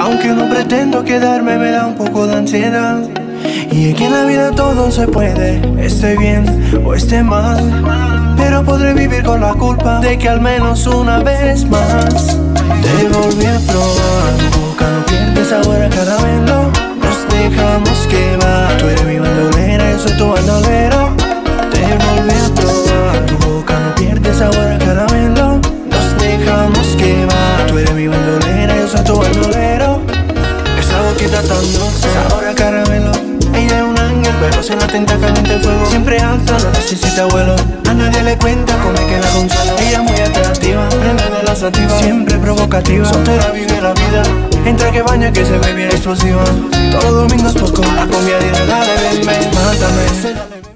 Aunque no pretendo quedarme, me da un poco de ansiedad. Y aquí en la vida todo se puede, esté bien o esté mal. Pero podré vivir con la culpa de que al menos una vez más te volví a probar. Tu boca no pierde sabor a caramelo. Nos dejamos que va. Tú eres mi bandolera, yo soy tu bandolero. Te volví a probar. Tu boca no pierde sabor a caramelo. Nos dejamos que va. Tú eres mi bandolera, yo soy tu bandolero. Dulce, sabor caramelo. Ella es un ángel, pero se la tenta caliente el fuego. Siempre alta, no necesita vuelo. A nadie le cuenta cómo que la consuelo. Ella es muy atractiva, prende de la sativa. Siempre provocativa, soltera vive la vida. Entra que baña que se ve bien explosiva. Todos los domingos poco, la comida de ven, ven, mátame.